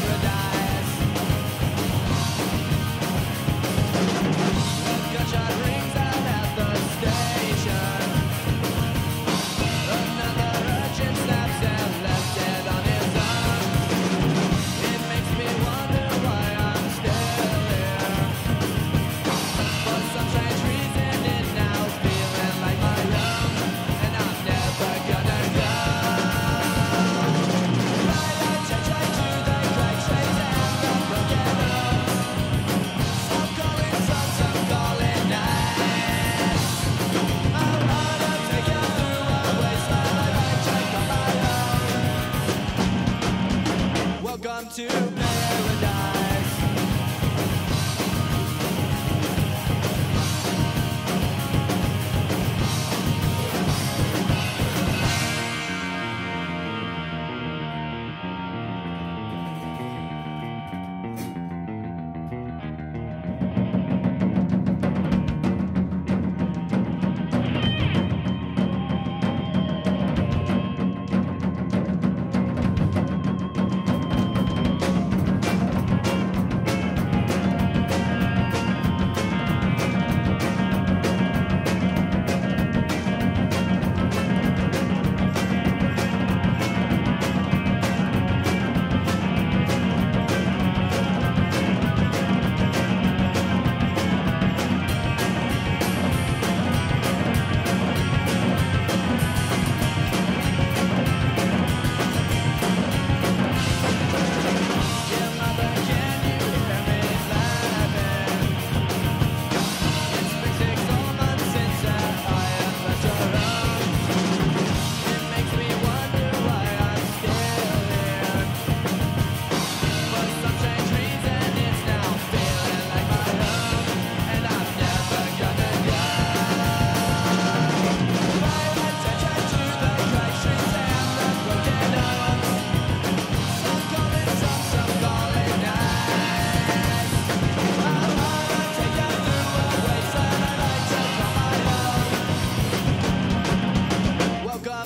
paradise. to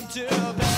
to bed.